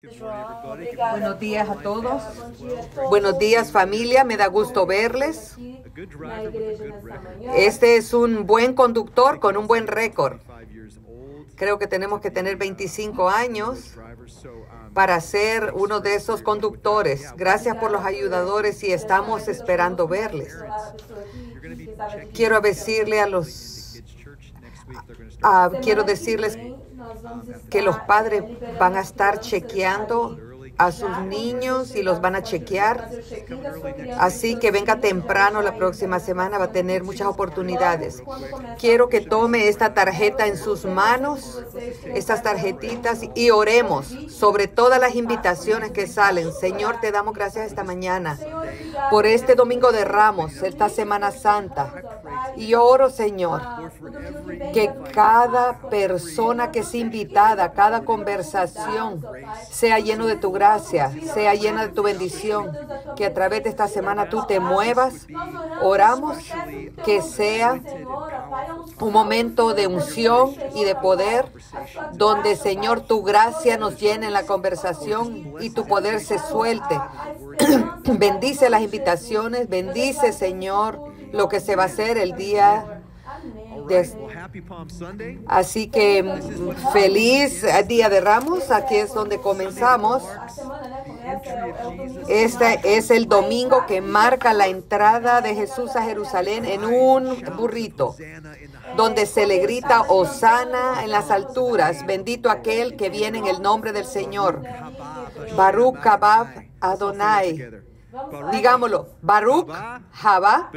Buenos días a todos. Buenos días familia, me da gusto verles. Este es un buen conductor con un buen récord. Creo que tenemos que tener 25 años para ser uno de esos conductores. Gracias por los ayudadores y estamos esperando verles. Quiero decirle a los quiero decirles que los padres van a estar chequeando a sus niños y los van a chequear. Así que venga temprano la próxima semana, va a tener muchas oportunidades. Quiero que tome esta tarjeta en sus manos, estas tarjetitas, y oremos sobre todas las invitaciones que salen. Señor, te damos gracias esta mañana por este domingo de Ramos, esta Semana Santa. Y oro, Señor, que cada persona que es invitada, cada conversación, sea lleno de tu gracia, sea llena de tu bendición, que a través de esta semana tú te muevas. Oramos que sea un momento de unción y de poder, donde, Señor, tu gracia nos llene en la conversación y tu poder se suelte. bendice las invitaciones, bendice, Señor, lo que se va a hacer el día Así que feliz Día de Ramos, aquí es donde comenzamos. Este es el domingo que marca la entrada de Jesús a Jerusalén en un burrito, donde se le grita Osana en las alturas, bendito aquel que viene en el nombre del Señor. Baruch Kabab Adonai. Digámoslo, Baruch, Java,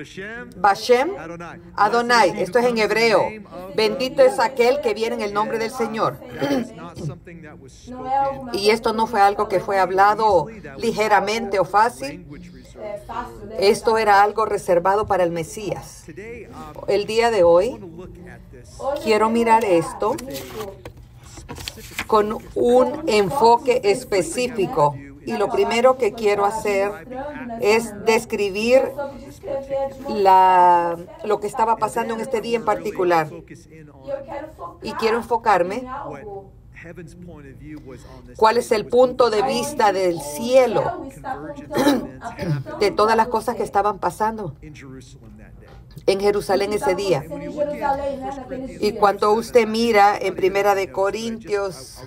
Bashem, Adonai. Esto es en hebreo. Bendito es aquel que viene en el nombre del Señor. y esto no fue algo que fue hablado ligeramente o fácil. Esto era algo reservado para el Mesías. El día de hoy quiero mirar esto con un enfoque específico y lo primero que quiero hacer es describir lo que estaba pasando en este día en particular. Y quiero enfocarme cuál es el punto de vista del cielo de todas las cosas que estaban pasando en Jerusalén ese día. Y cuando usted mira en Primera de Corintios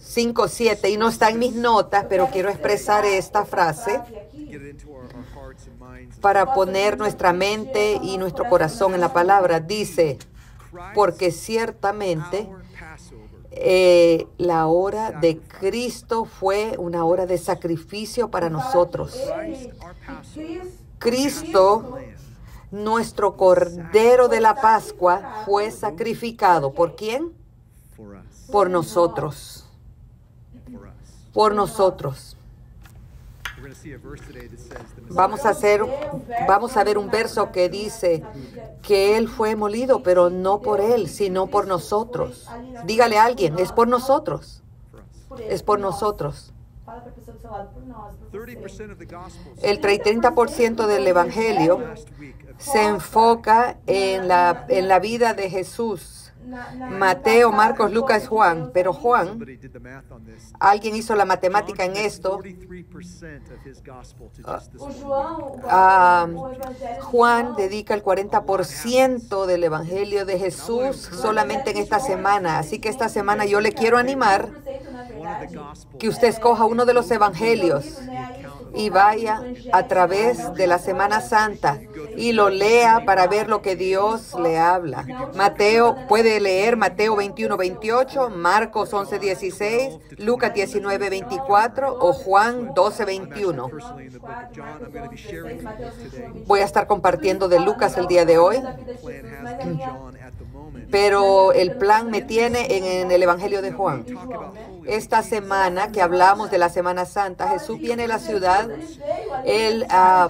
5, 7, y no está en mis notas, pero quiero expresar esta frase para poner nuestra mente y nuestro corazón en la palabra. Dice, porque ciertamente eh, la hora de Cristo fue una hora de sacrificio para nosotros. Cristo nuestro Cordero de la Pascua fue sacrificado. ¿Por quién? Por nosotros. Por nosotros. Vamos a hacer, vamos a ver un verso que dice que él fue molido, pero no por él, sino por nosotros. Dígale a alguien, es por nosotros. Es por nosotros. El 30% del Evangelio se enfoca en la, en la vida de Jesús. Mateo, Marcos, Lucas, Juan. Pero Juan, alguien hizo la matemática en esto. Ah, Juan dedica el 40% del Evangelio de Jesús solamente en esta semana. Así que esta semana yo le quiero animar que usted escoja uno de los Evangelios y vaya a través de la Semana Santa y lo lea para ver lo que Dios le habla. Mateo puede leer Mateo 21, 28, Marcos 11, 16, Lucas 19, 24 o Juan 12, 21. Voy a estar compartiendo de Lucas el día de hoy pero el plan me tiene en, el Evangelio de Juan. Esta semana que hablamos de la Semana Santa, Jesús viene a la ciudad, él, ah,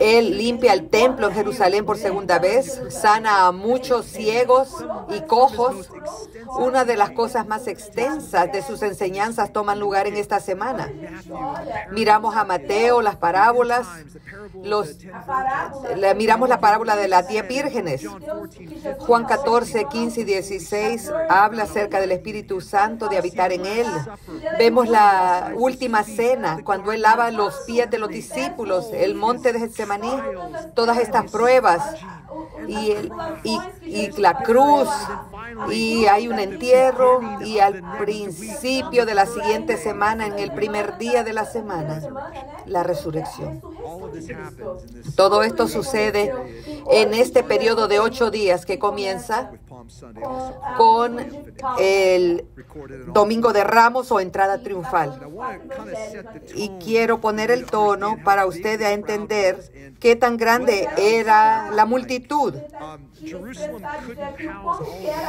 él limpia el templo en Jerusalén por segunda vez, sana a muchos ciegos y cojos. Una de las cosas más extensas de sus enseñanzas toman lugar en esta semana. Miramos a Mateo, las parábolas, los, miramos la parábola de las diez vírgenes. Juan 14, 15 y 16 habla acerca del Espíritu Santo De habitar en Él. Vemos la última cena, cuando Él lava los pies de los discípulos, el monte de Getsemaní, todas estas pruebas y, el, y, la cruz y hay un entierro y al principio de la siguiente semana, en el primer día de la semana, la resurrección. Todo esto sucede en este periodo de ocho días que comienza con el Domingo de Ramos o entrada triunfal. Y quiero poner el tono para usted a entender qué tan grande era la multitud.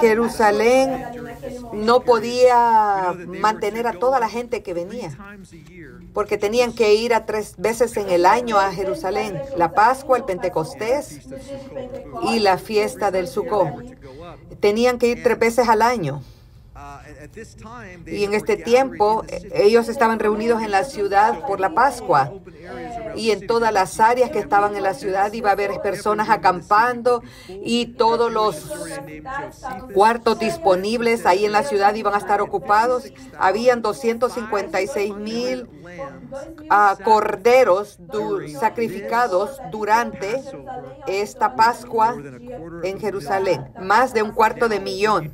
Jerusalén no podía mantener a toda la gente que venía, porque tenían que ir a tres veces en el año a Jerusalén, la Pascua, el Pentecostés y la fiesta del Sukkot. Tenían que ir tres veces al año. Y en este tiempo ellos estaban reunidos en la ciudad por la Pascua. Y en todas las áreas que estaban en la ciudad iba a haber personas acampando y todos los cuartos disponibles ahí en la ciudad iban a estar ocupados. Habían 256 mil uh, corderos sacrificados durante esta Pascua en Jerusalén, más de un cuarto de millón.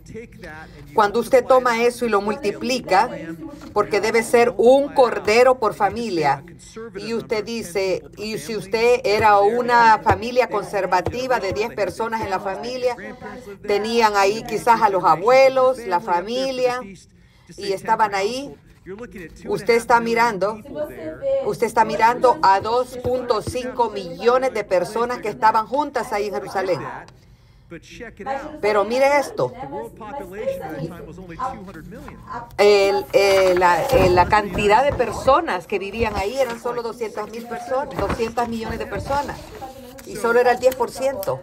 Cuando usted toma eso y lo multiplica, porque debe ser un cordero por familia, y usted dice, y si usted era una familia conservativa de 10 personas en la familia, tenían ahí quizás a los abuelos, la familia, y estaban ahí Usted está mirando, usted está mirando a 2.5 millones de personas que estaban juntas ahí en Jerusalén. Pero mire esto. la, cantidad de personas que vivían ahí eran solo 200 mil personas, 200 millones de personas. Y solo era el 10%.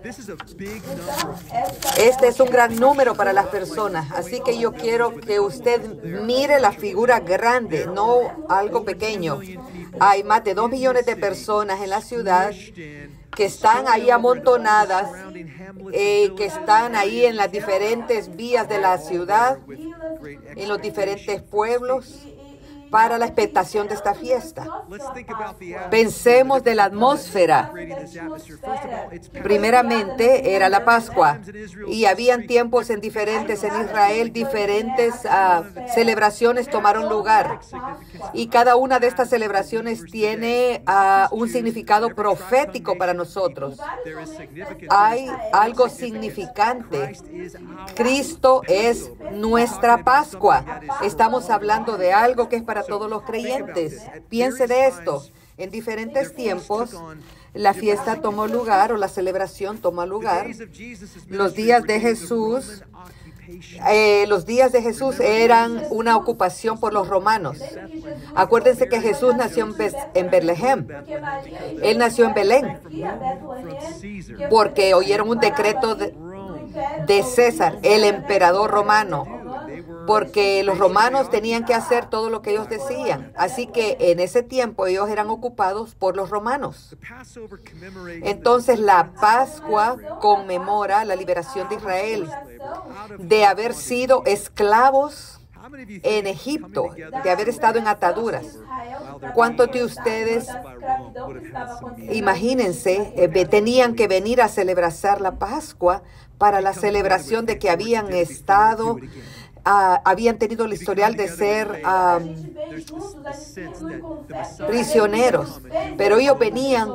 Este es un gran número para las personas. Así que yo quiero que usted mire la figura grande, no algo pequeño. Hay más de 2 millones de personas en la ciudad que están ahí amontonadas, eh, que están ahí en las diferentes vías de la ciudad, en los diferentes pueblos para la expectación de esta fiesta. Pensemos de la atmósfera. Primeramente era la Pascua y habían tiempos en diferentes en Israel, diferentes uh, celebraciones tomaron lugar y cada una de estas celebraciones tiene uh, un significado profético para nosotros. Hay algo significante. Cristo es nuestra Pascua. Estamos hablando de algo que es para todos los creyentes. Piense de esto. En diferentes tiempos, la fiesta tomó lugar o la celebración tomó lugar. Los días de Jesús, eh, los días de Jesús eran una ocupación por los romanos. Acuérdense que Jesús nació en, en Betlehem. Él nació en Belén porque oyeron un decreto de César, el emperador romano porque los romanos tenían que hacer todo lo que ellos decían. Así que en ese tiempo ellos eran ocupados por los romanos. Entonces la Pascua conmemora la liberación de Israel de haber sido esclavos en Egipto, de haber estado en ataduras. ¿Cuántos de ustedes, imagínense, eh, tenían que venir a celebrar la Pascua para la celebración de que habían estado Ah, habían tenido el historial de ser prisioneros, pero ellos venían,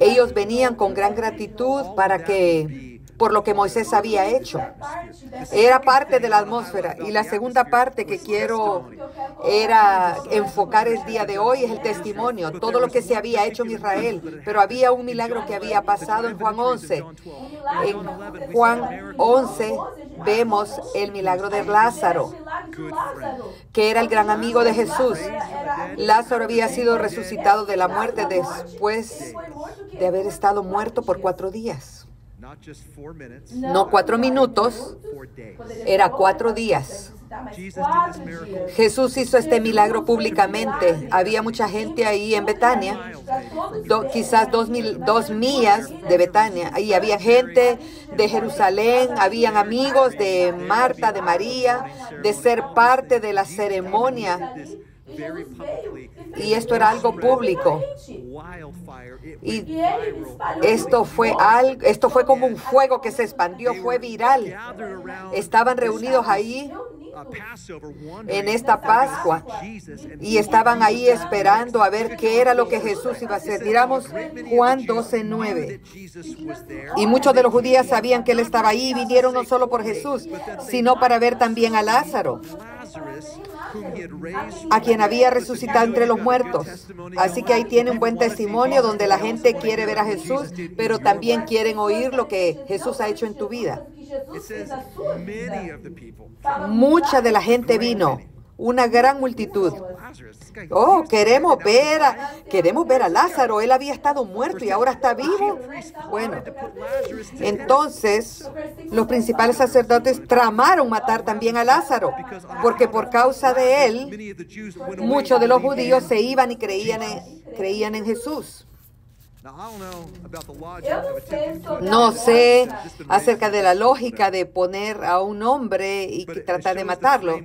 ellos venían con gran gratitud para que por lo que Moisés había hecho. Era parte de la atmósfera. Y la segunda parte que quiero era enfocar el día de hoy es el testimonio, todo lo que se había hecho en Israel. Pero había un milagro que había pasado en Juan 11. En Juan 11 vemos el milagro de Lázaro, que era el gran amigo de Jesús. Lázaro había sido resucitado de la muerte después de haber estado muerto por cuatro días. No cuatro minutos, era cuatro días. Jesús hizo este milagro públicamente. Había mucha gente ahí en Betania, quizás dos, mil, dos millas de Betania. Ahí había gente de Jerusalén, habían amigos de Marta, de María, de ser parte de la ceremonia y esto era algo público. Y esto fue algo, esto fue como un fuego que se expandió, fue viral. Estaban reunidos ahí en esta Pascua. Y estaban ahí esperando a ver qué era lo que Jesús iba a hacer. Miramos Juan 12, 9. Y muchos de los judíos sabían que él estaba ahí y vinieron no solo por Jesús, sino para ver también a Lázaro a quien había resucitado entre los muertos. Así que ahí tiene un buen testimonio donde la gente quiere ver a Jesús, pero también quieren oír lo que Jesús ha hecho en tu vida. Mucha de la gente vino una gran multitud. Oh, queremos ver a, queremos ver a Lázaro. Él había estado muerto y ahora está vivo. Bueno, entonces los principales sacerdotes tramaron matar también a Lázaro, porque por causa de él, muchos de los judíos se iban y creían creían en Jesús. No sé acerca de la lógica de poner a un hombre y tratar de matarlo,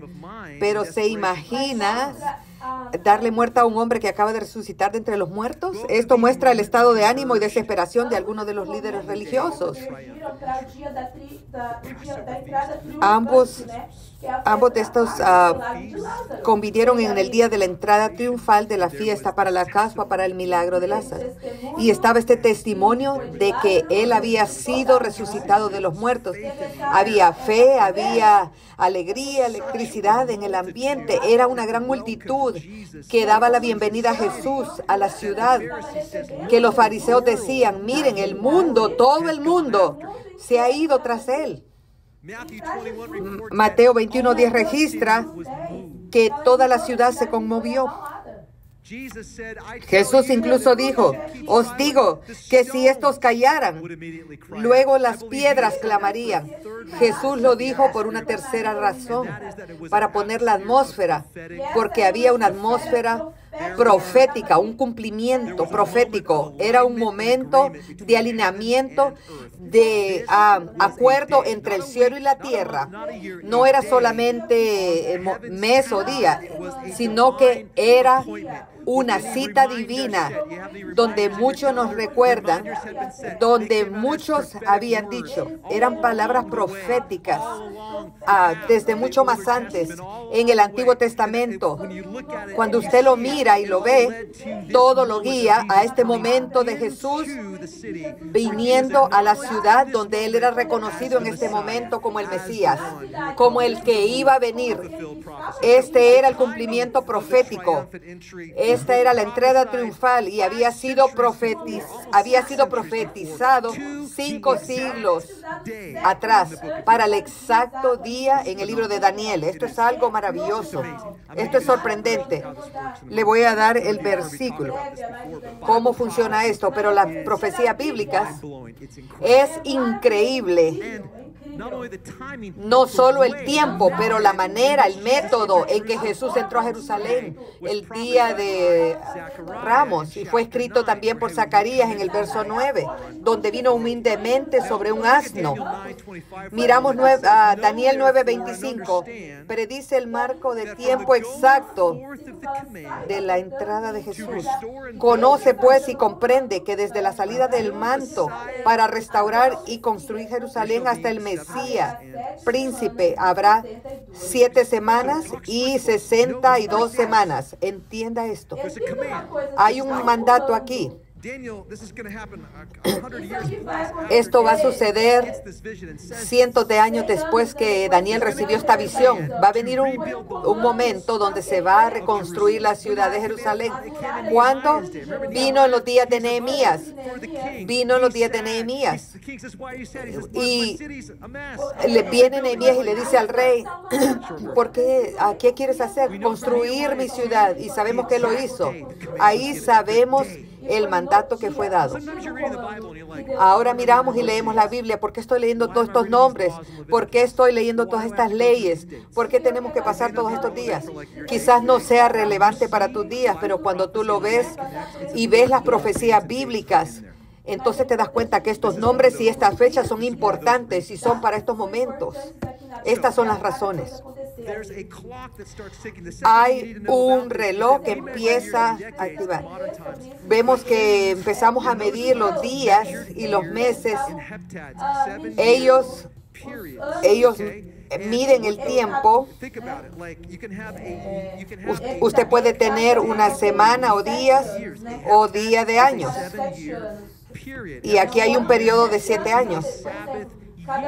pero se imagina darle muerte a un hombre que acaba de resucitar de entre los muertos. Esto muestra el estado de ánimo y desesperación de algunos de los líderes religiosos. Ambos Ambos de estos ah, convivieron en el día de la entrada triunfal de la fiesta para la caspa para el milagro de Lázaro. Y estaba este testimonio de que él había sido resucitado de los muertos. Había fe, había alegría, electricidad en el ambiente. Era una gran multitud que daba la bienvenida a Jesús a la ciudad. Que los fariseos decían, miren, el mundo, todo el mundo se ha ido tras él. Mateo 21:10 registra que toda la ciudad se conmovió. Jesús incluso dijo, os digo que si estos callaran, luego las piedras clamarían. Jesús lo dijo por una tercera razón, para poner la atmósfera, porque había una atmósfera profética, un cumplimiento profético. Era un momento de alineamiento, de ah, acuerdo entre el cielo y la tierra. No era solamente eh, mes o día, sino que era una cita divina donde muchos nos recuerdan, donde muchos habían dicho, eran palabras proféticas ah, desde mucho más antes en el Antiguo Testamento. Cuando usted lo mira y lo ve, todo lo guía a este momento de Jesús viniendo a la ciudad donde él era reconocido en este momento como el Mesías, como el que iba a venir. Este era el cumplimiento profético. Esta era la entrada triunfal y había sido, había sido profetizado cinco siglos atrás para el exacto día en el libro de Daniel. Esto es algo maravilloso. Esto es sorprendente. Le voy a dar el versículo. ¿Cómo funciona esto? Pero las profecías bíblicas es increíble no solo el tiempo, pero la manera, el método en que Jesús entró a Jerusalén el día de Ramos. Y fue escrito también por Zacarías en el verso 9, donde vino humildemente sobre un asno. Miramos a Daniel 9:25, predice el marco de tiempo exacto de la entrada de Jesús. Conoce pues y comprende que desde la salida del manto para restaurar y construir Jerusalén hasta el mes príncipe, habrá siete semanas y sesenta y dos semanas. Entienda esto. Hay un mandato aquí. Esto va a suceder cientos de años después que Daniel recibió esta visión. Va a venir un, un momento donde se va a reconstruir la ciudad de Jerusalén. ¿Cuándo? Vino en los días de Nehemías. Vino en los días de Nehemías. Y le viene Nehemías y le dice al rey, ¿por qué? ¿A qué quieres hacer? Construir mi ciudad. Y sabemos que lo hizo. Ahí sabemos el mandato que fue dado. Ahora miramos y leemos la Biblia. ¿Por qué estoy leyendo todos estos nombres? ¿Por qué estoy leyendo todas estas leyes? ¿Por qué tenemos que pasar todos estos días? Quizás no sea relevante para tus días, pero cuando tú lo ves y ves las profecías bíblicas, entonces te das cuenta que estos nombres y estas fechas son importantes y son para estos momentos. Estas son las razones. Hay un reloj que empieza a activar. Vemos que empezamos a medir los días y los meses. Ellos, ellos miden el tiempo. Usted puede tener una semana o días o día de años. Y aquí hay un periodo de siete años.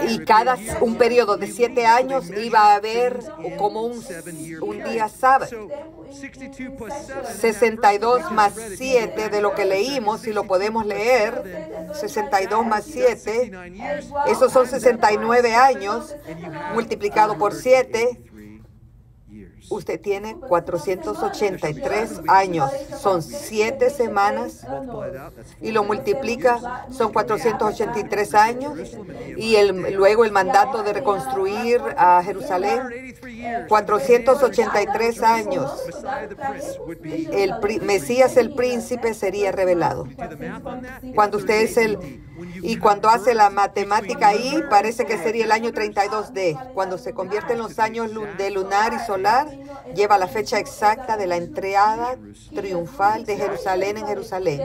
Y cada un periodo de siete años iba a haber como un, un día sábado. 62 más 7 de lo que leímos, si lo podemos leer, 62 más 7, esos son 69 años multiplicado por 7 usted tiene 483 años. Son siete semanas y lo multiplica, son 483 años. Y el, luego el mandato de reconstruir a Jerusalén, 483 años. El Mesías, el príncipe, sería revelado. Cuando usted es el y cuando hace la matemática ahí, parece que sería el año 32D. Cuando se convierte en los años de lunar y solar, lleva la fecha exacta de la entrada triunfal de Jerusalén en Jerusalén.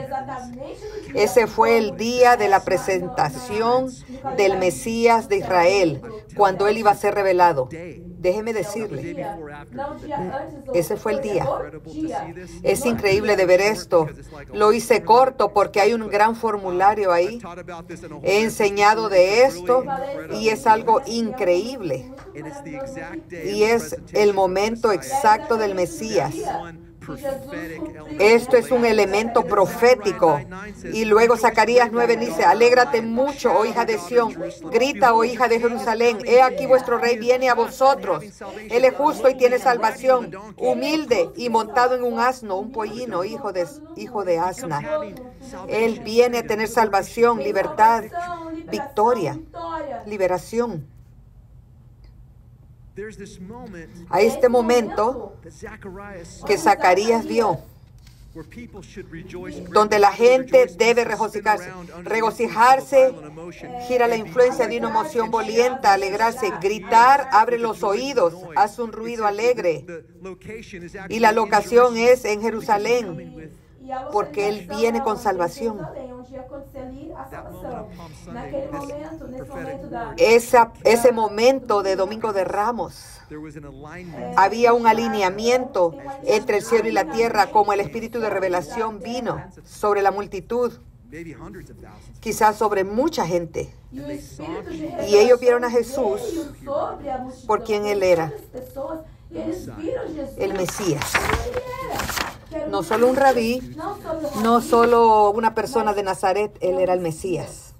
Ese fue el día de la presentación del Mesías de Israel, cuando él iba a ser revelado. Déjeme decirle, ese fue el día. Es increíble de ver esto. Lo hice corto porque hay un gran formulario ahí. He enseñado de esto y es algo increíble. Y es el momento exacto del Mesías. Esto es un elemento profético. Y luego Zacarías 9 dice, alégrate mucho, oh hija de Sión, grita, oh hija de Jerusalén, he aquí vuestro rey viene a vosotros. Él es justo y tiene salvación, humilde y montado en un asno, un pollino, hijo de, hijo de asna. Él viene a tener salvación, libertad, victoria, liberación. A este momento que Zacarías vio, donde la gente debe regocijarse. Regocijarse gira la influencia de una emoción volienta, alegrarse, gritar, abre los oídos, hace un ruido alegre. Y la locación es en Jerusalén, porque Él viene con salvación. Esa, ese momento de Domingo de Ramos, había un alineamiento entre el cielo y la tierra, como el espíritu de revelación vino sobre la multitud, quizás sobre mucha gente. Y ellos vieron a Jesús por quien Él era, el Mesías. No solo un rabí, no solo una persona de Nazaret, él era el Mesías.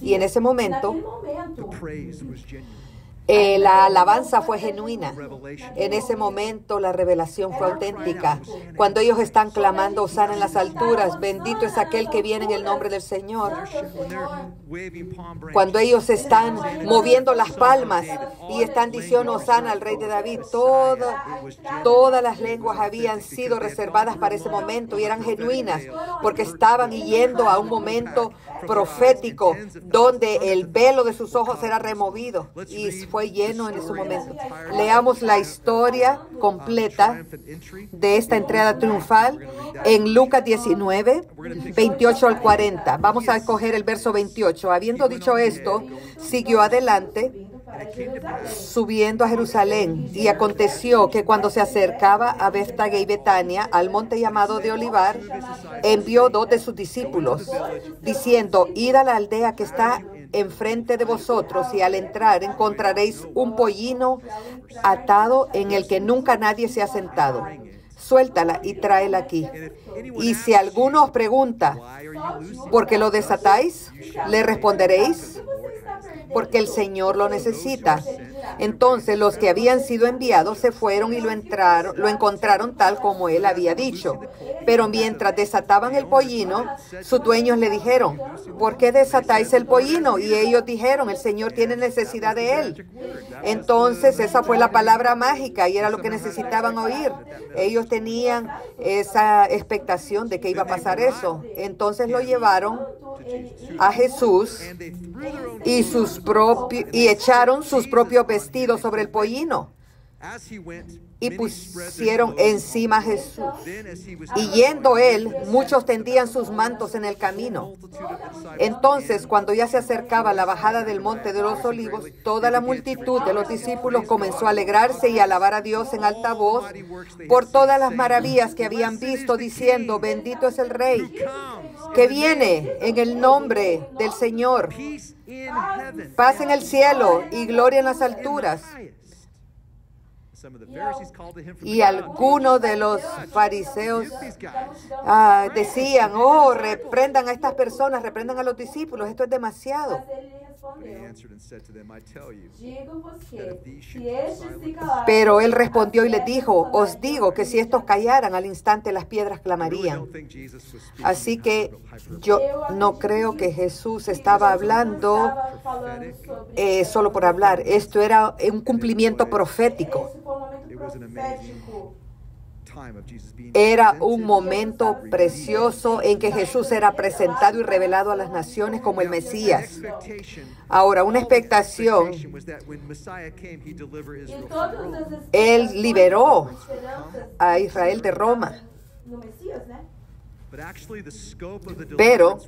Y en ese momento, eh, la alabanza fue genuina. En ese momento la revelación fue auténtica. Cuando ellos están clamando, Osana en las alturas, bendito es aquel que viene en el nombre del Señor. Cuando ellos están moviendo las palmas y están diciendo Osana al rey de David, todas las lenguas habían sido reservadas para ese momento y eran genuinas porque estaban yendo a un momento profético donde el velo de sus ojos era removido y fue lleno en ese momento. Leamos la historia completa de esta entrada triunfal en Lucas 19, 28 al 40. Vamos a escoger el verso 28. Habiendo dicho esto, siguió adelante subiendo a Jerusalén. Y aconteció que cuando se acercaba a Bethtage y Betania, al monte llamado de Olivar, envió dos de sus discípulos, diciendo, id a la aldea que está enfrente de vosotros y al entrar encontraréis un pollino atado en el que nunca nadie se ha sentado. Suéltala y tráela aquí. Y si alguno os pregunta, ¿por qué lo desatáis? Le responderéis, porque el Señor lo necesita. Entonces los que habían sido enviados se fueron y lo, entraron, lo encontraron tal como él había dicho. Pero mientras desataban el pollino, sus dueños le dijeron, ¿por qué desatáis el pollino? Y ellos dijeron, el Señor tiene necesidad de él. Entonces esa fue la palabra mágica y era lo que necesitaban oír. Ellos tenían esa expectación de que iba a pasar eso. Entonces lo llevaron a Jesús y, sus y echaron sus propios vestidos sobre el pollino y pusieron encima a Jesús. Y yendo él, muchos tendían sus mantos en el camino. Entonces, cuando ya se acercaba la bajada del monte de los olivos, toda la multitud de los discípulos comenzó a alegrarse y alabar a Dios en alta voz por todas las maravillas que habían visto, diciendo, bendito es el Rey que viene en el nombre del Señor. Paz en el cielo y gloria en las alturas. Y algunos de los fariseos ah, decían, oh, reprendan a estas personas, reprendan a los discípulos, esto es demasiado. Pero él respondió y les dijo, os digo que si estos callaran al instante las piedras clamarían. Así que yo no creo que Jesús estaba hablando eh, solo por hablar. Esto era un cumplimiento profético. Era un momento precioso en que Jesús era presentado y revelado a las naciones como el Mesías. Ahora, una expectación. Él liberó a Israel de Roma. Pero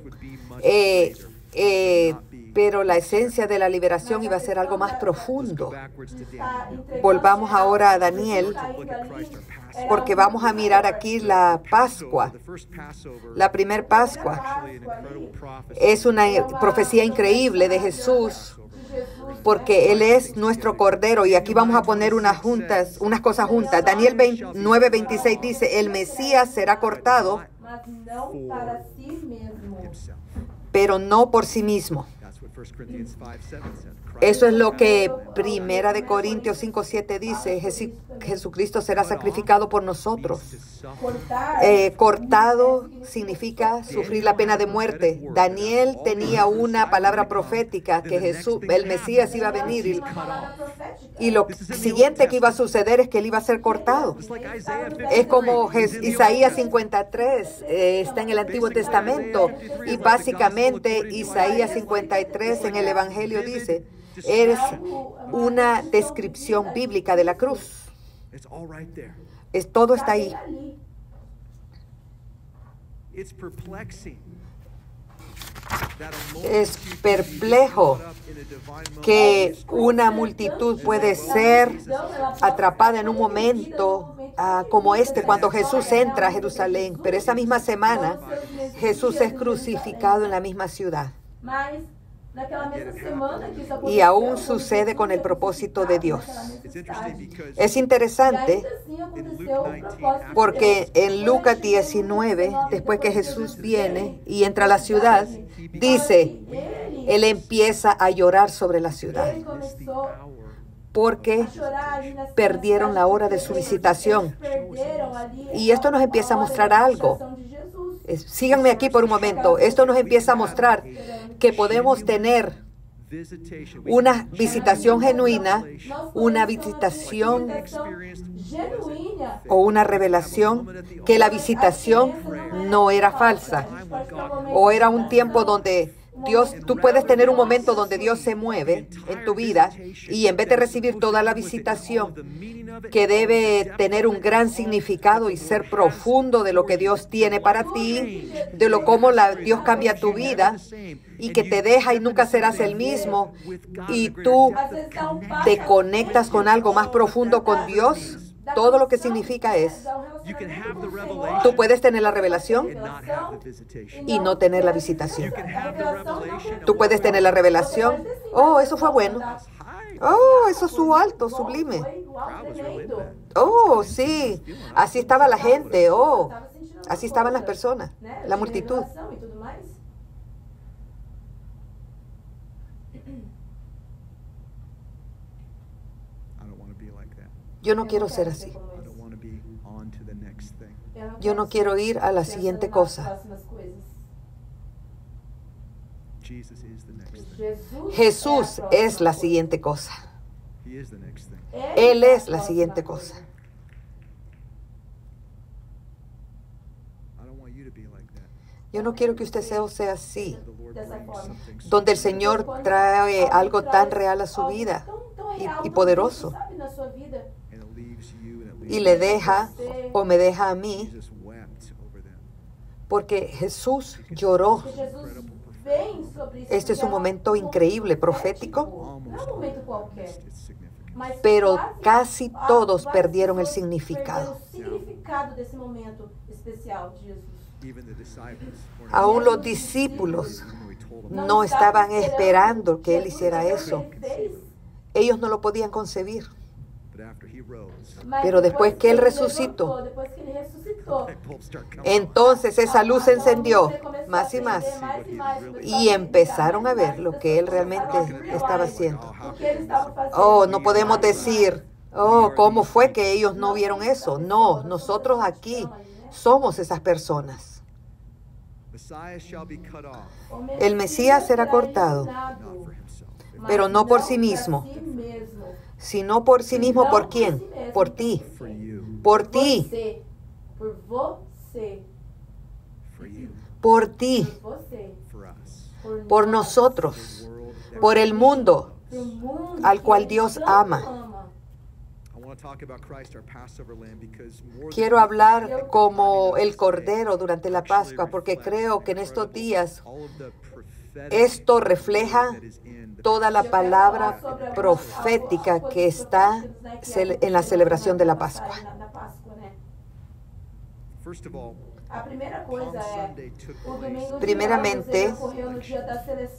eh, eh, pero la esencia de la liberación iba a ser algo más profundo. Volvamos ahora a Daniel, porque vamos a mirar aquí la Pascua. La primer Pascua es una profecía increíble de Jesús porque Él es nuestro Cordero. Y aquí vamos a poner unas juntas, unas cosas juntas. Daniel 9:26 dice, el Mesías será cortado, pero no por sí mismo. Eso es lo que Primera de Corintios 5.7 dice. Jesucristo será sacrificado por nosotros. Eh, cortado significa sufrir la pena de muerte. Daniel tenía una palabra profética que Jesús, el Mesías iba a venir y, y lo siguiente que iba a suceder es que él iba a ser cortado. Es como Isaías 53, eh, está en el Antiguo Testamento y básicamente Isaías 53 en el Evangelio dice, Eres una descripción bíblica de la cruz. Es, todo está ahí. Es perplejo que una multitud puede ser atrapada en un momento ah, como este, cuando Jesús entra a Jerusalén, pero esa misma semana Jesús es crucificado en la misma ciudad. Y aún sucede con el propósito de Dios. Es interesante porque en Lucas 19, después que Jesús viene y entra a la ciudad, dice, Él empieza a llorar sobre la ciudad porque perdieron la hora de su visitación. Y esto nos empieza a mostrar algo. Síganme aquí por un momento. Esto nos empieza a mostrar que podemos tener una visitación genuina, una visitación o una revelación que la visitación no era falsa o era un tiempo donde Dios, tú puedes tener un momento donde Dios se mueve en tu vida y en vez de recibir toda la visitación que debe tener un gran significado y ser profundo de lo que Dios tiene para ti, de lo cómo Dios cambia tu vida y que te deja y nunca serás el mismo y tú te conectas con algo más profundo con Dios todo lo que significa es, tú puedes tener la revelación y no tener la visitación. Tú puedes tener la revelación. Oh, eso fue bueno. Oh, eso es su alto, sublime. Oh, sí. Así estaba la gente. Oh, así estaban las personas, la multitud. Yo no quiero ser así. Yo no quiero ir a la siguiente cosa. Jesús es la siguiente cosa. Él es la siguiente cosa. Yo no quiero que usted sea, sea así, donde el Señor trae algo tan real a su vida y poderoso y le deja o me deja a mí porque Jesús lloró. Este es un momento increíble, profético, pero casi todos perdieron el significado. Aún los discípulos no estaban esperando que Él hiciera eso. Ellos no lo podían concebir. Pero después que Él resucitó, Entonces esa luz se encendió más y más e y empezaron a ver lo que Él realmente estaba haciendo. oh, no podemos decir, oh, ¿cómo fue que ellos no vieron eso? No, nosotros aquí somos esas personas. Messiah shall be cut off O El Mesías será cortado, eliminado, not for himself mas pero no por sí mismo. Si sino por sí mismo. ¿Por quién? Por ti. Por ti. Por ti. por nosotros. Por el mundo. al cual Dios ama. Quiero hablar como el Cordero durante la Pascua porque creo que en estos días esto refleja toda la palabra profética que está en la celebración de la Pascua. Primeramente.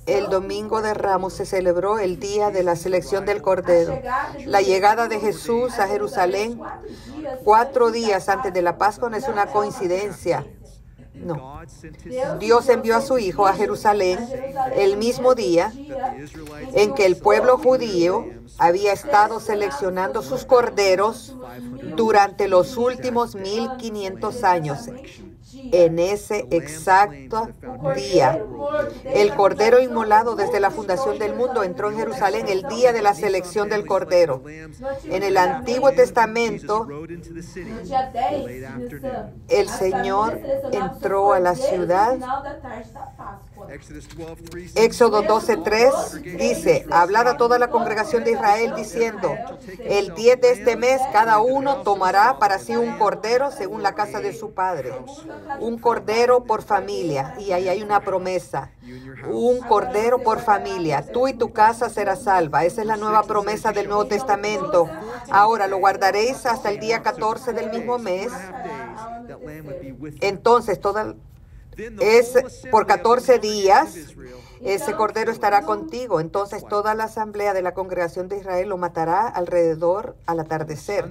El domingo de Ramos se celebró el día de la selección del Cordero. La llegada de Jesús a Jerusalén cuatro días antes de la Pascua no es una coincidencia. No. Dios envió a su Hijo a Jerusalén el mismo día en que el pueblo judío había estado seleccionando sus corderos durante los últimos 1500 años. En ese exacto día, el cordero inmolado desde la fundación del mundo entró en Jerusalén el día de la selección del cordero. En el Antiguo Testamento, rode into the city No dia 10 late de afternoon. Nisan, El Señor entró a la ciudad. No final da tarde da Páscoa. Exodus 12:3 says, Éxodo 12:3 dice, hablad a toda la congregación de Israel diciendo, el 10 de este mes cada uno tomará para sí un cordero según la casa de su padre, un cordero por familia. Y ahí hay una promesa, un cordero por familia. Tú y tu casa serás salva. Esa es la nueva promesa del Nuevo Testamento. Ahora lo guardaréis hasta el día 14 del mismo mes. Entonces toda, es por of the 14 congregation días ese cordero estará contigo. Entonces toda la asamblea de la congregación de Israel lo matará alrededor al atardecer.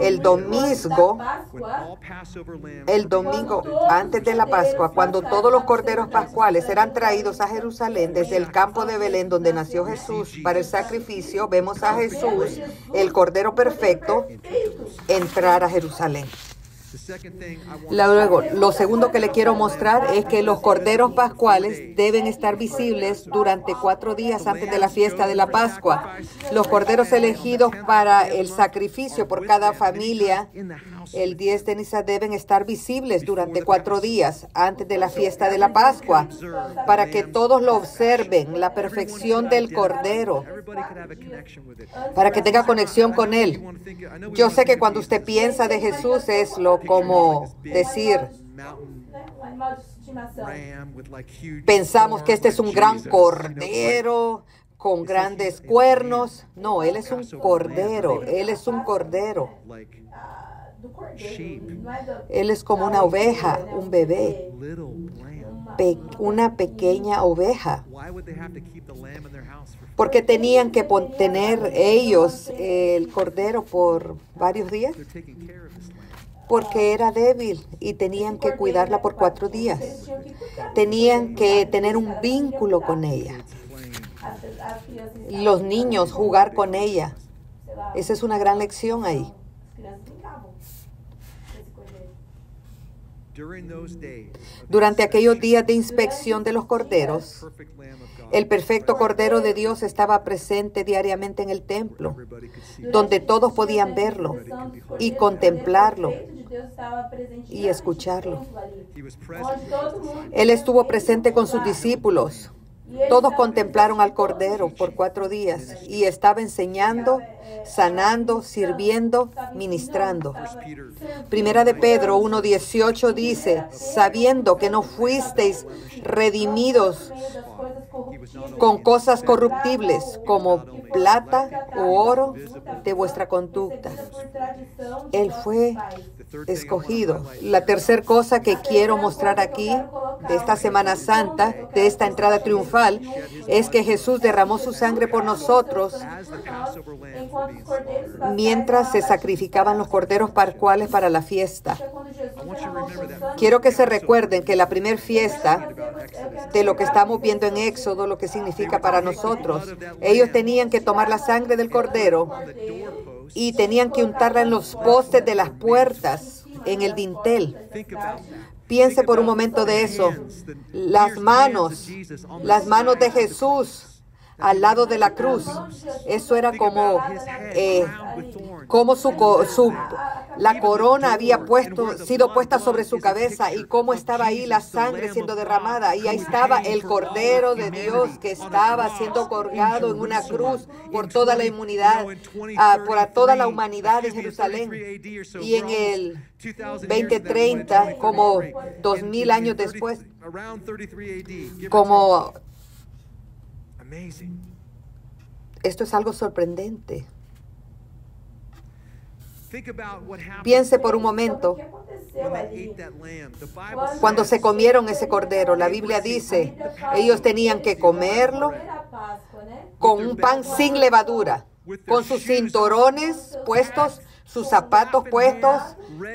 El domingo- El domingo antes de la Pascua, cuando todos los corderos pascuales serán traídos a Jerusalén desde el campo de Belén donde nació Jesús para el sacrificio, vemos a Jesús, el cordero perfecto, entrar a Jerusalén. Luego, lo segundo que le quiero mostrar es que los corderos pascuales deben estar visibles durante cuatro días antes de la fiesta de la Pascua. Los corderos elegidos para el sacrificio por cada familia el 10 de Nisan deben estar visibles durante cuatro días antes de la fiesta de la Pascua para que todos lo observen, la perfección del cordero, Para que tenga conexión con él. Yo sé que cuando usted piensa de Jesús es lo como decir, pensamos que este es un gran cordero con grandes cuernos. No, él es un cordero, él es un cordero. Él es como una oveja, un bebé, una pequeña oveja. Porque tenían que tener ellos el cordero por varios días, porque era débil y tenían que cuidarla por cuatro días. Tenían que tener un vínculo con ella. Los niños jugar con ella. Esa es una gran lección ahí. Durante aquellos días de inspección de los corderos, el perfecto Cordero de Dios estaba presente diariamente en el templo, donde todos podían verlo y contemplarlo. Y escucharlo. Él estuvo presente con sus discípulos. Todos contemplaron al Cordero por cuatro días y estaba enseñando, sanando, sirviendo, ministrando. Primera de Pedro 1.18 dice, sabiendo que no fuisteis redimidos con cosas corruptibles como plata u oro de vuestra conducta. Él fue escogido. La tercera cosa que quiero mostrar aquí de esta Semana Santa, de esta entrada triunfal, es que Jesús derramó su sangre por nosotros mientras se sacrificaban los corderos pascuales para la fiesta. Quiero que se recuerden que la primera fiesta de lo que estamos viendo en Éxodo, lo que significa para nosotros, ellos tenían que tomar la sangre del cordero y tenían que untarla en los postes de las puertas, en el dintel. Piense por un momento de eso. Las manos, las manos de Jesús al lado de la cruz. Eso era como, eh, como su, su la corona había puesto, sido puesta sobre su cabeza y cómo estaba ahí la sangre siendo derramada. Y ahí estaba el Cordero de Dios que estaba siendo colgado en una cruz por toda la inmunidad, ah, por toda la humanidad en Jerusalén. Y en el 2030, como dos mil años después, around 33 AD, give or como. Esto es algo sorprendente. Piense por un momento. cuando se comieron ese cordero. La Biblia dice, ellos tenían que comerlo con un pan sin levadura, con sus cinturones puestos, sus zapatos puestos,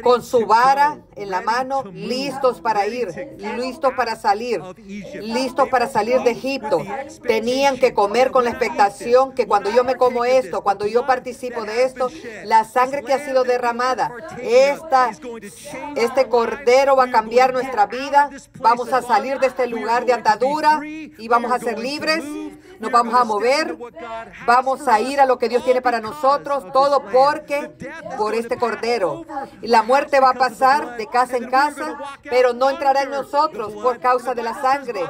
con su vara en la mano, listos para ir, listos para salir, listos para salir de Egipto. Tenían que comer con la expectación que cuando yo me como esto, cuando yo participo de esto, la sangre que ha sido derramada, esta, este cordero va a cambiar nuestra vida, vamos a salir de este lugar de atadura y vamos a ser libres, nos vamos a mover, vamos a ir a lo que Dios tiene para nosotros, todo porque por este cordero. La muerte va a pasar de casa en casa, pero no entrará en nosotros por causa de la sangre.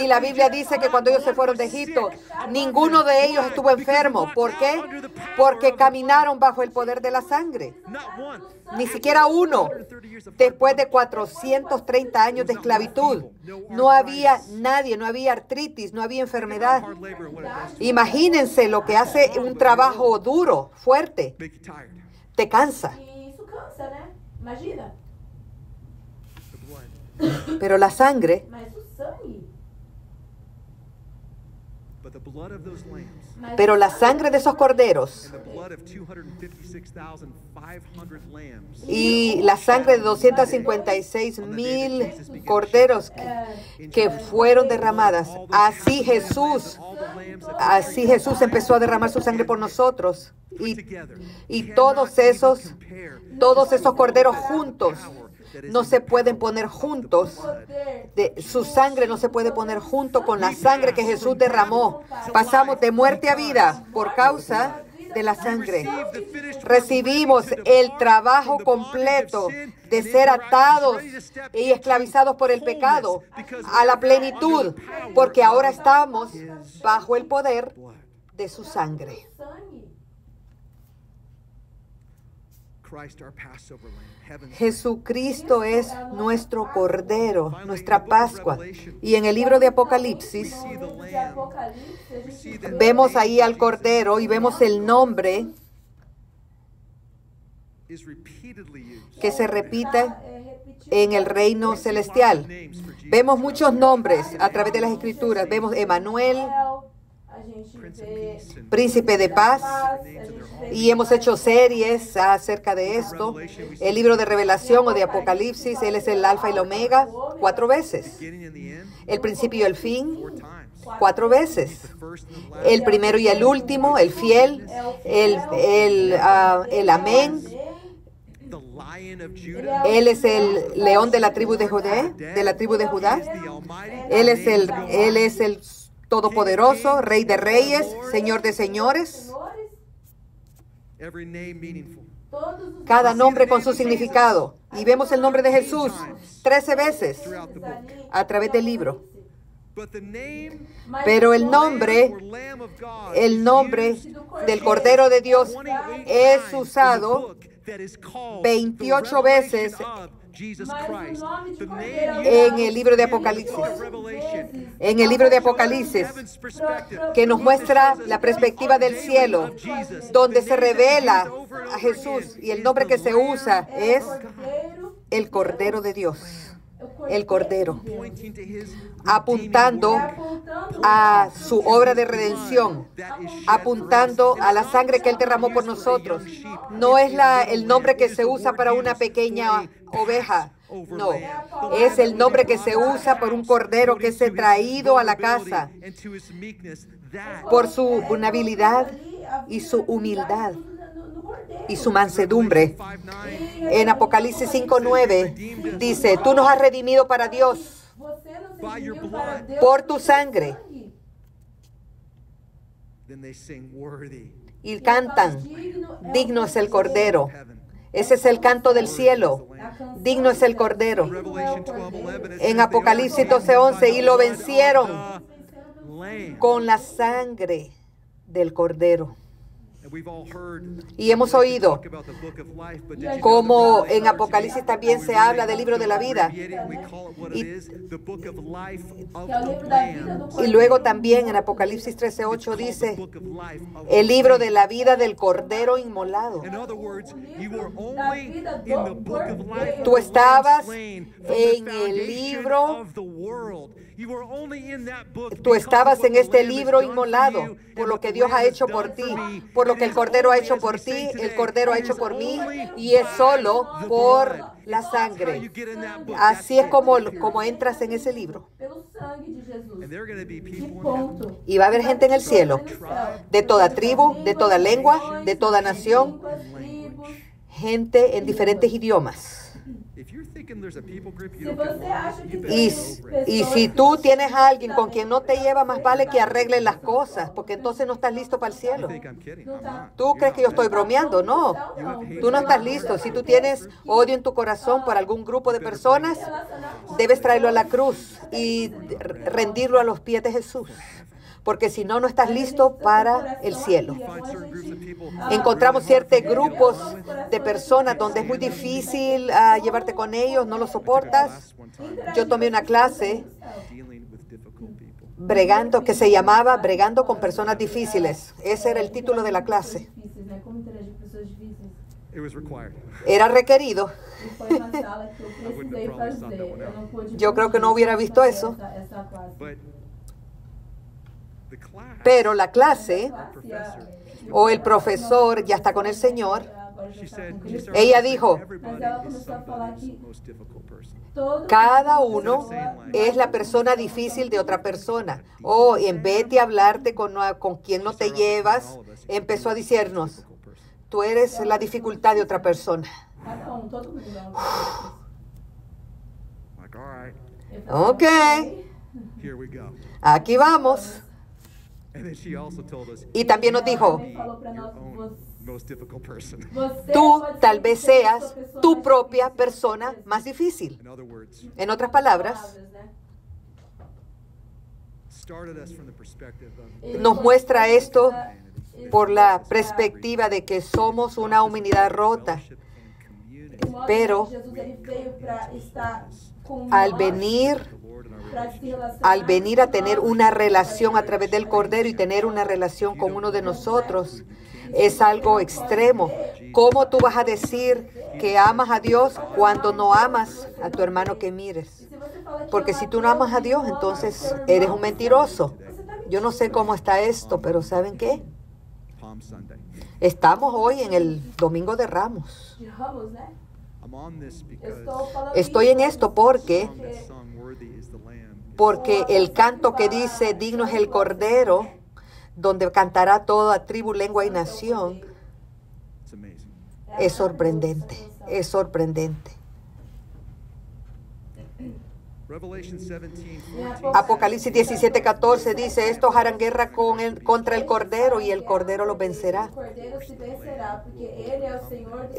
Y la Biblia dice que cuando ellos se fueron de Egipto, ninguno de ellos estuvo enfermo. ¿Por qué? Porque caminaron bajo el poder de la sangre. Ni siquiera uno. Después de 430 años de esclavitud, no había nadie, no había artritis, no había enfermedad. Imagínense lo que hace un trabajo duro, fuerte, te cansa. Pero la sangre, pero la sangre de esos corderos and the blood of 256,500 lambs y la sangre de 256 mil corderos que, que fueron derramadas, así Jesús, así Jesús empezó a derramar su sangre por nosotros. Y, todos esos, todos esos corderos juntos no se pueden poner juntos. de su sangre no se puede poner junto con la sangre que Jesús derramó. Pasamos de muerte a vida por causa de la sangre. Recibimos el trabajo completo de ser atados y esclavizados por el pecado a la plenitud, porque ahora estamos bajo el poder de su sangre. sangue. Christ our Passover lamb, heaven's Jesucristo es nuestro Cordero, nuestra Pascua. Y en el libro de Apocalipsis vemos ahí al Cordero y vemos el nombre que se repite en el reino celestial. Vemos muchos nombres a través de las escrituras. Vemos Emanuel, príncipe de paz, y hemos hecho series acerca de esto. El libro de Revelación o de Apocalipsis, él es el alfa y el omega, cuatro veces. El principio y el fin, cuatro veces. El primero y el último, el fiel, el, el, ah, el amén. Él es el león de la tribu de Judá, de la tribu de Judá. Él es el, él es el todopoderoso, rey de reyes, señor de señores. Cada nombre con su significado. Y vemos el nombre de Jesús trece veces a través del libro. Pero el nombre, el nombre del Cordero de Dios es usado 28 veces en el libro de Apocalipsis. En el libro de Apocalipsis, que nos muestra la perspectiva del cielo, donde se revela a Jesús y el nombre que se usa es el Cordero de Dios, el Cordero, apuntando a su obra de redención, apuntando a la sangre que Él derramó por nosotros. No es la, el nombre que se usa para una pequeña oveja. No, es el nombre que se usa por un cordero que es traído a la casa por su vulnerabilidad y su humildad y su mansedumbre. En Apocalipsis 5.9 dice, tú nos has redimido para Dios por tu sangre. Y cantan, digno es el Cordero. Ese es el canto del cielo. Digno es el Cordero. En Apocalipsis 12:11, y lo vencieron con la sangre del Cordero. Y hemos oído como en Apocalipsis también se habla del libro de la vida. Y, y luego también en Apocalipsis 13:8 dice el libro de la vida del Cordero inmolado. Tú estabas en el libro Tú estabas en este libro inmolado por lo que Dios ha hecho por ti, por lo que el Cordero ha hecho por ti, el Cordero ha hecho por mí, y es solo por la sangre. Así es como, como entras en ese libro. Y va a haber gente en el cielo, de toda tribu, de toda lengua, de toda nación, gente en diferentes idiomas. Y, y, si tú tienes a alguien con quien no te lleva, más vale que arreglen las cosas, porque entonces no estás listo para el cielo. ¿Tú crees que yo estoy bromeando? No, tú no estás listo. Si tú tienes odio en tu corazón por algún grupo de personas, debes traerlo a la cruz y rendirlo a los pies de Jesús porque si no, no estás listo para el cielo. Encontramos ciertos grupos de personas donde es muy difícil uh, llevarte con ellos, no los soportas. Yo tomé una clase bregando que se llamaba Bregando con personas difíciles. Ese era el título de la clase. Era requerido. Yo creo que no hubiera visto eso. Pero la clase o el profesor ya está con el Señor. Ella dijo, cada uno es la persona difícil de otra persona. O en vez de hablarte con, con quien no te llevas, empezó a decirnos, tú eres la dificultad de otra persona. Ok. Aquí vamos. Y también nos dijo, tú tal vez seas tu propia persona más difícil. En otras palabras, nos muestra esto por la perspectiva de que somos una humanidad rota. Pero al venir al venir a tener una relación a través del Cordero y tener una relación con uno de nosotros, es algo extremo. ¿Cómo tú vas a decir que amas a Dios cuando no amas a tu hermano que mires? Porque si tú no amas a Dios, entonces eres un mentiroso. Yo no sé cómo está esto, pero ¿saben qué? Estamos hoy en el Domingo de Ramos. Estoy en esto porque, porque el canto que dice digno es el Cordero, donde cantará toda tribu, lengua y nación, es sorprendente, es sorprendente. Revelation 17, 14. Apocalipsis 17, 14 dice, estos harán guerra contra el Cordero y el Cordero los vencerá.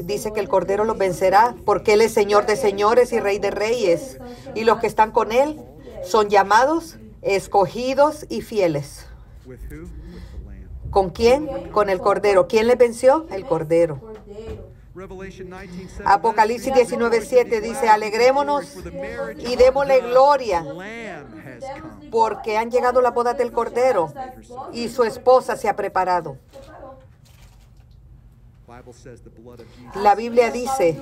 Dice que el Cordero los vencerá porque Él es Señor de señores y Rey de reyes. Y los que están con Él son llamados, escogidos y fieles. ¿Con quién? Con el Cordero. ¿Quién le venció? El Cordero. Cordeiro. Revelation 19, 7. Apocalipsis 19, 7 dice, alegrémonos y démosle gloria porque han llegado las bodas del Cordero y su esposa se ha preparado. La Biblia dice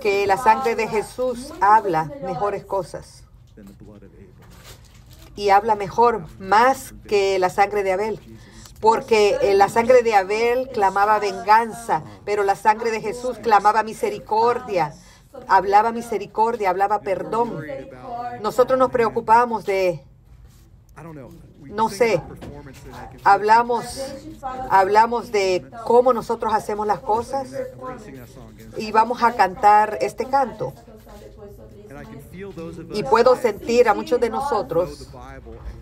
que la sangre de Jesús habla mejores cosas y habla mejor más que la sangre de Abel. Porque eh, la sangre de Abel clamaba venganza, pero la sangre de Jesús clamaba misericordia, hablaba misericordia, hablaba perdón. Nosotros nos preocupamos de, No sé. hablamos, hablamos de cómo nosotros hacemos las cosas y vamos a cantar este canto. Y puedo sentir a muchos de nosotros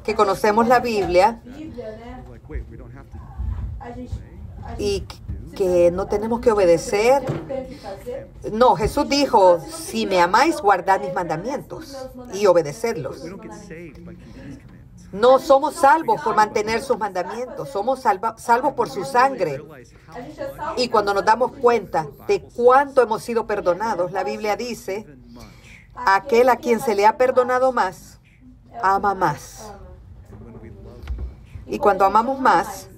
que conocemos la Biblia y que no tenemos que obedecer. No, Jesús dijo, si me amáis, guardad mis mandamientos y obedecerlos. No somos salvos por mantener sus mandamientos, somos salva- salvos por su sangre. Y cuando nos damos cuenta de cuánto hemos sido perdonados, la Biblia dice. Aquel a quien se le ha perdonado más, ama más. Y cuando amamos más,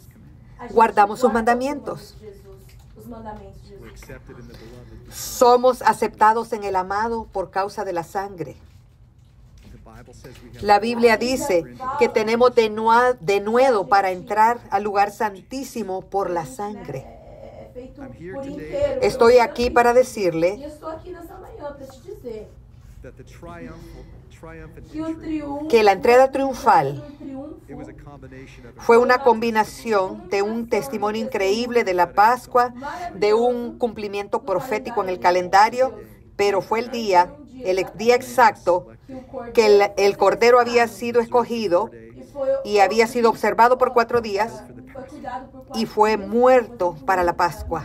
guardamos sus mandamientos. Somos aceptados en el amado por causa de la sangre. La Biblia dice que tenemos denuedo para entrar al lugar santísimo por la sangre. Estoy aquí para decirle que la entrada triunfal fue una combinación de un testimonio increíble de la Pascua, de un cumplimiento profético en el calendario, pero fue el día, el día exacto que el, el Cordero había sido escogido y había sido observado por cuatro días y fue muerto para la Pascua.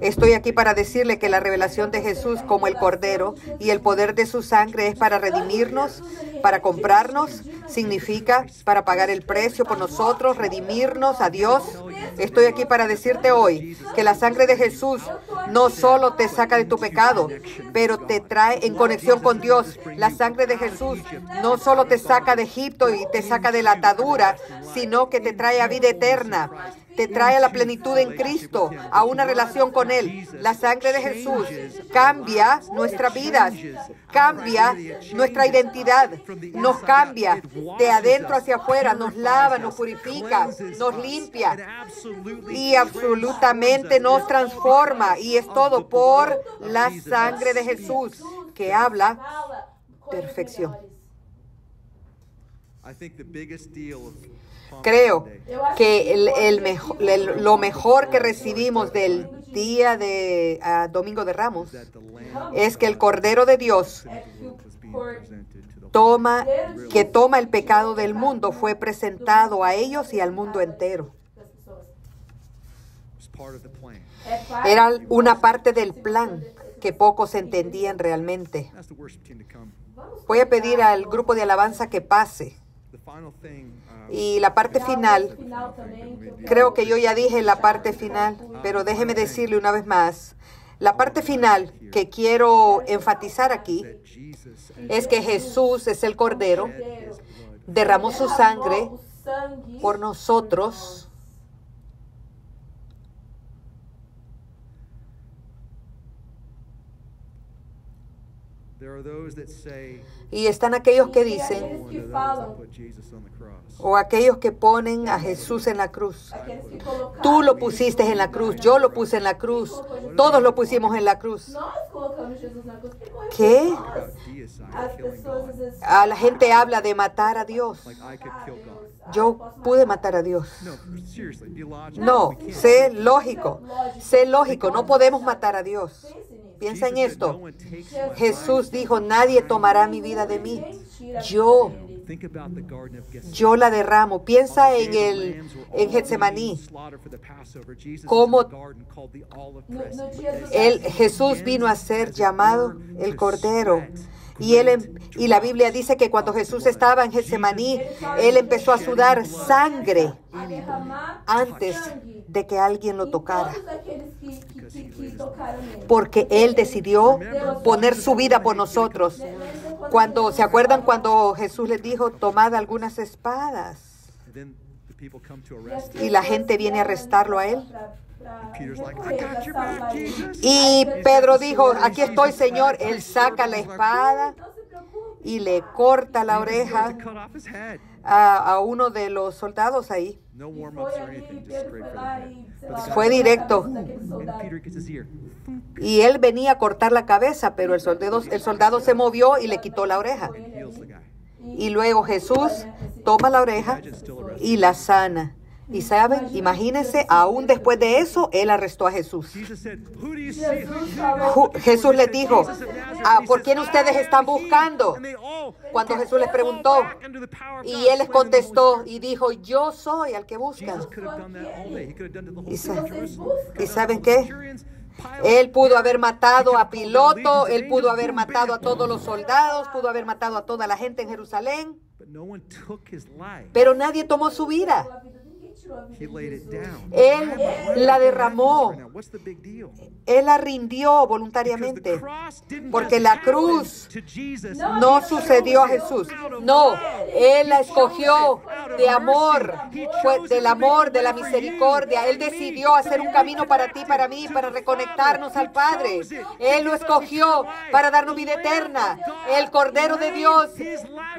Estoy aquí para decirle que la revelación de Jesús como el Cordero y el poder de su sangre es para redimirnos, para comprarnos, significa para pagar el precio por nosotros, redimirnos a Dios. Estoy aquí para decirte hoy que la sangre de Jesús no solo te saca de tu pecado, pero te trae en conexión con Dios. La sangre de Jesús no solo te saca de Egipto y te saca de la atadura, sino que te trae a vida eterna te trae a la plenitud en Cristo, a una relación con Él. La sangre de Jesús cambia nuestras vidas, cambia nuestra identidad, nos cambia de adentro hacia afuera, nos lava, nos purifica, nos limpia y absolutamente nos transforma. Y es todo por la sangre de Jesús que habla perfección. Creo que el, el lo mejor que recibimos del día de Domingo de Ramos es que el Cordero de Dios toma, que toma el pecado del mundo, fue presentado a ellos y al mundo entero. Era una parte del plan que pocos entendían realmente. Voy a pedir al grupo de alabanza que pase. The final thing. Y la parte final, creo que yo ya dije la parte final, pero déjeme decirle una vez más. La parte final que quiero enfatizar aquí that Jesus es que Jesús es el Cordero, shed his blood derramó su sangre por nosotros There are those that say, Y están aquellos que dicen, o aquellos que ponen a Jesús en la cruz. Tú lo pusiste en la cruz, yo lo puse en la cruz, todos lo pusimos en la cruz. ¿Qué? A la gente habla de matar a Dios. Yo pude matar a Dios. No, sé lógico, sé lógico, no podemos matar a Dios. Piensa en esto. "No one takes my Jesús life." dijo, nadie tomará mi vida de mí. Yo. Vida dele. Think about the Garden of Gethsemane. Yo la derramo. Piensa en el en Getsemaní. Él, hands Jesús vino a ser llamado el Cordero. Y, él, em- y la Biblia dice que cuando Jesús estaba en Getsemaní, él empezó a sudar sangre antes de que alguien lo tocara. Porque él decidió poner su vida por nosotros. Cuando, ¿se acuerdan cuando Jesús les dijo, tomad algunas espadas? Y la gente viene a arrestarlo a él. Y Pedro dijo, aquí estoy, Señor. Él saca la espada y le corta la oreja a, a uno de los soldados ahí. No anything, Fue directo. Y él venía a cortar la cabeza, pero el soldado, el soldado se movió y le quitó la oreja. Y luego Jesús toma la oreja y la sana. Y saben, imagínense, aún después de eso, él arrestó a Jesús. Jesús les dijo, "Ah, ¿por quién ustedes están buscando? Cuando Jesús les preguntó, Y él les contestó y dijo, yo soy al que buscan. Y. ¿Y saben qué? Él pudo haber matado a Piloto, él pudo haber matado a todos los soldados, pudo haber matado a toda la gente en Jerusalén, pero nadie tomó su vida. Él la derramó. Él la rindió voluntariamente. Porque la cruz. No sucedió a Jesús. No, Él la escogió de amor, fue del amor, de la misericordia. Él decidió hacer un camino para ti, para mí, para reconectarnos al Padre. Él lo escogió para darnos vida eterna. El Cordero de Dios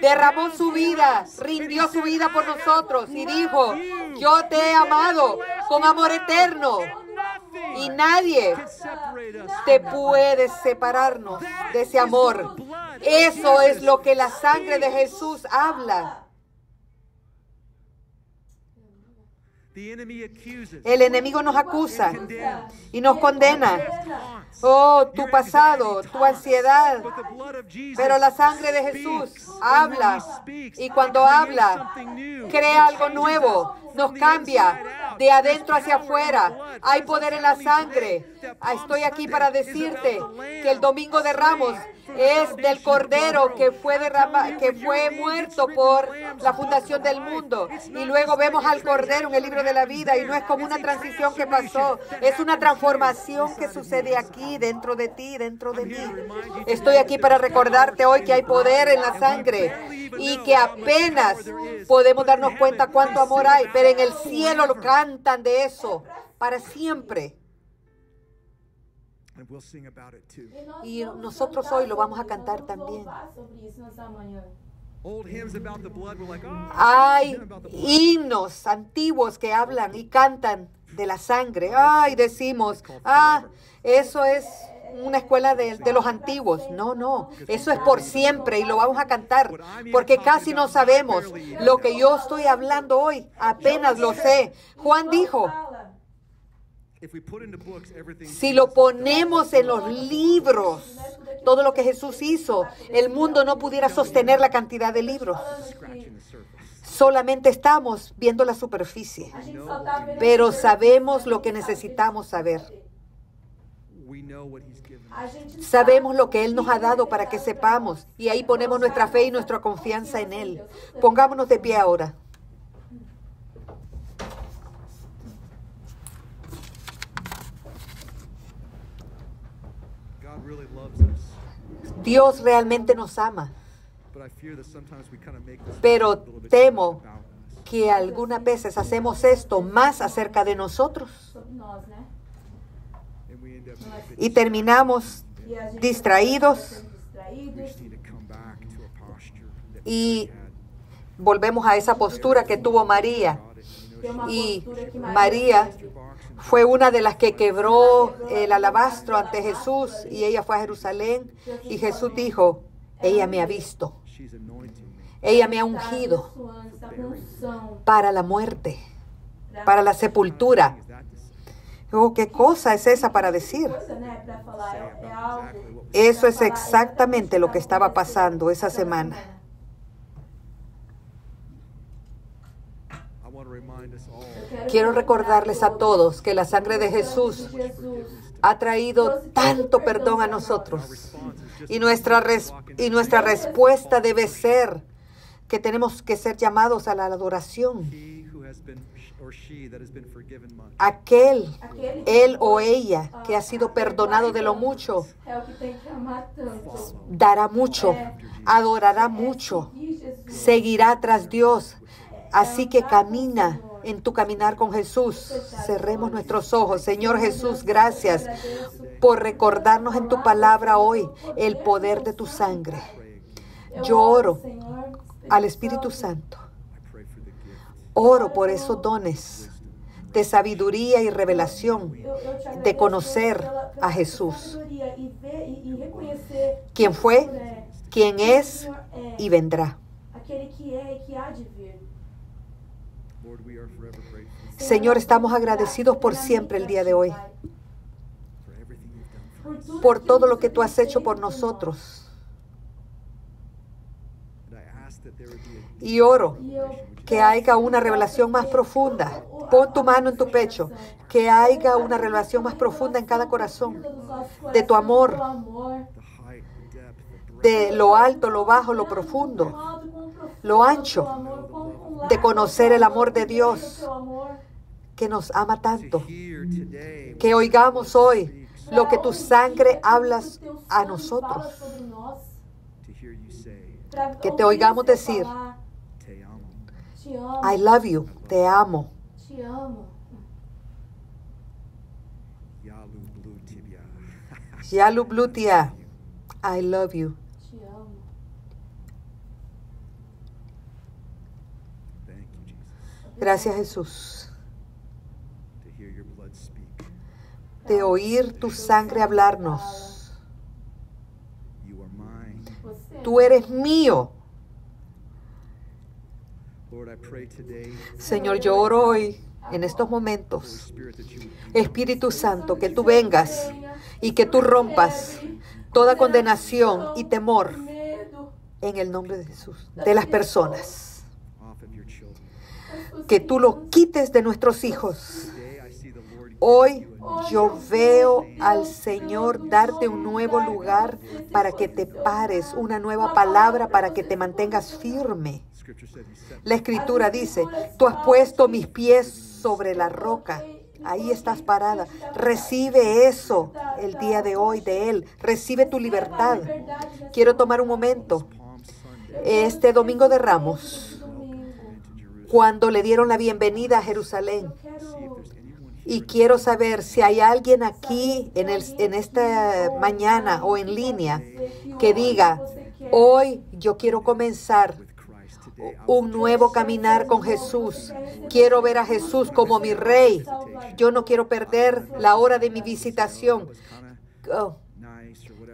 derramó su vida, rindió su vida por nosotros y dijo, yo te he amado con amor eterno y nadie te puede separarnos de ese amor. Eso es lo que la sangre de Jesús habla. El enemigo nos acusa y nos condena. Oh, tu pasado, tu ansiedad. Pero la sangre de. Jesús habla. Y cuando habla, crea algo nuevo, nos cambia de adentro hacia afuera. Hay poder en la sangre. Ah, Estoy aquí para decirte que el domingo de Ramos es del Cordero que fue derrama, que fue muerto por la fundación del mundo. Y luego vemos al Cordero en el libro de la that vida y no es como una transición que pasó, es una transformación que sucede aquí, dentro de ti, dentro de mí. Estoy aquí para recordarte hoy que hay poder en la sangre y que apenas podemos darnos cuenta cuánto amor hay, pero en el cielo lo cantan de eso, para siempre. Y nosotros hoy lo vamos a cantar también. Oh, Hay himnos antiguos que hablan y cantan de la sangre. Ay, decimos, ah, eso es una escuela de, de los antiguos. No, no, eso es por siempre y lo vamos a cantar porque casi no sabemos lo que yo estoy hablando hoy. Apenas lo sé. Juan dijo, si lo ponemos en los libros, todo lo que Jesús hizo, el mundo no pudiera sostener la cantidad de libros. Solamente estamos viendo la superficie. pero sabemos lo que necesitamos saber. Sabemos sabe lo que Él nos ha dado para que sepamos y ahí ponemos nuestra fe y nuestra confianza en Él. Pongámonos de pie ahora. Dios realmente nos ama, Pero temo que algunas veces hacemos esto más acerca de nosotros. Y terminamos Distraídos. Y volvemos a esa postura que tuvo María. Y María fue una de las que quebró el alabastro ante Jesús y ella fue a Jerusalén y Jesús dijo, ella me ha visto, ella me ha ungido para la muerte, para la sepultura. Oh, ¿Qué cosa es esa para decir? Eso es exactamente lo que estaba pasando esa semana. Quiero recordar recordarles a todos que la sangre de Jesús ha traído tanto perdón a nosotros. Y nuestra, res- y nuestra respuesta debe ser que tenemos que ser llamados a la adoración. Aquel, él o ella que ha sido perdonado de lo mucho, dará mucho, adorará mucho, seguirá tras Dios. Así que camina en tu caminar con Jesús. Cerremos nuestros ojos. Señor Jesús, gracias por recordarnos en tu palabra hoy el poder de tu sangre. Yo oro al Espíritu Santo. Oro por esos dones de sabiduría y revelación de conocer a Jesús. Quien fue, quien es y vendrá. Señor, estamos agradecidos por siempre el día de hoy, por todo lo que tú has hecho por nosotros. Y oro que haya una revelación más profunda. Pon tu mano en tu pecho. Que haya una revelación más profunda en cada corazón. De tu amor. De lo alto, lo bajo, lo profundo. Lo ancho. De conocer el amor de Dios. Que nos ama to tanto. Que oigamos hoy lo que tu sangre hablas a nosotros. Que te oigamos decir. I love you. Te amo. Yalu Blutia. I love you. Gracias Jesús. De oír tu sangre hablarnos. Tú eres mío. Señor, yo oro hoy, en estos momentos, Espíritu Santo, que tú vengas y que tú rompas toda condenación y temor en el nombre de Jesús, de las personas. Que tú lo quites de nuestros hijos. Hoy yo veo al Señor darte un nuevo lugar para que te pares, una nueva palabra para que te mantengas firme. La escritura dice, tú has puesto mis pies sobre la roca. Ahí estás parada. Recibe eso el día de hoy de Él. Recibe tu libertad. Quiero tomar un momento. Este domingo de Ramos, cuando le dieron la bienvenida a Jerusalén. Y quiero saber si hay alguien aquí en, el, en esta mañana o en línea que diga, hoy yo quiero comenzar un nuevo caminar con Jesús. Quiero ver a Jesús como mi rey. Yo no quiero perder la hora de mi visitación. Oh,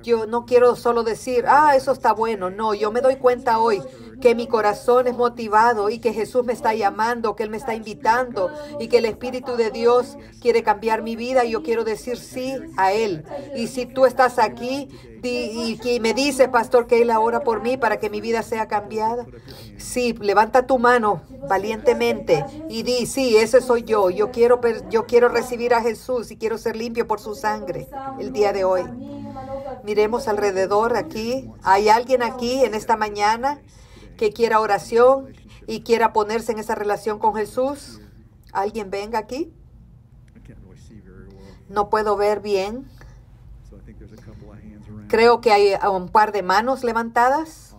yo no quiero solo decir, ah, eso está bueno. No, yo me doy cuenta hoy que mi corazón es motivado y que Jesús me está llamando, que Él me está invitando y que el Espíritu de Dios quiere cambiar mi vida y yo quiero decir sí a Él. Y si tú estás aquí y me dices, Pastor, que Él ora por mí para que mi vida sea cambiada, sí, levanta tu mano valientemente y di, sí, ese soy yo. Yo quiero, yo quiero recibir a Jesús y quiero ser limpio por su sangre el día de hoy. Miremos alrededor aquí. ¿Hay alguien aquí en esta mañana que quiera oración y quiera ponerse en esa relación con Jesús? ¿Alguien venga aquí? No puedo ver bien. Creo que hay un par de manos levantadas.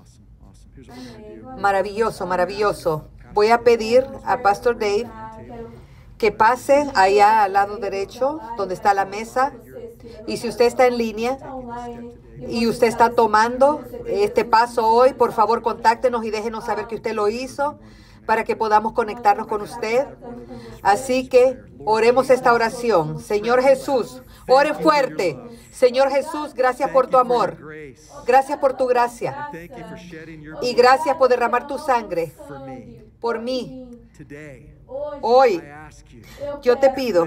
Maravilloso, maravilloso. Voy a pedir a Pastor Dave que pase allá al lado derecho, donde está la mesa. Y si usted está en línea, y usted está tomando este paso hoy, por favor contáctenos y déjenos saber que usted lo hizo para que podamos conectarnos con usted. Así que oremos esta oración. Señor Jesús, ore fuerte. Señor Jesús, gracias por tu amor. Gracias por tu gracia. Y gracias por derramar tu sangre por mí. Hoy yo te pido,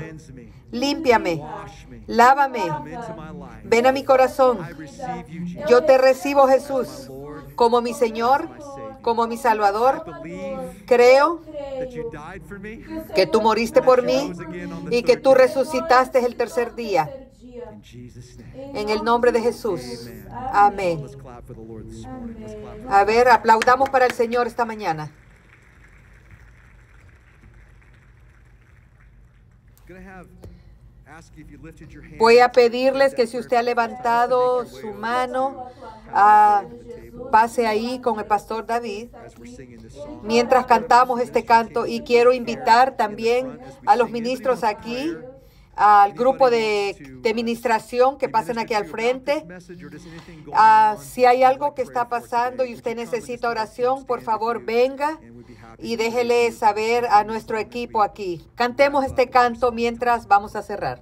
límpiame, lávame, ven a mi corazón. Yo te recibo, Jesús, como mi Señor, como mi Salvador. Creo que tú moriste por mí y que tú resucitaste el tercer día. En el nombre de Jesús. Amén. A ver, aplaudamos para el Señor esta mañana. Voy a pedirles que si usted ha levantado su mano, ah, pase ahí con el pastor David mientras cantamos este canto. Y quiero invitar también a los ministros aquí al grupo de, administración que pasen aquí al frente. Ah, si hay algo que está pasando y usted necesita oración, por favor venga y déjele saber a nuestro equipo aquí. Cantemos este canto mientras vamos a cerrar.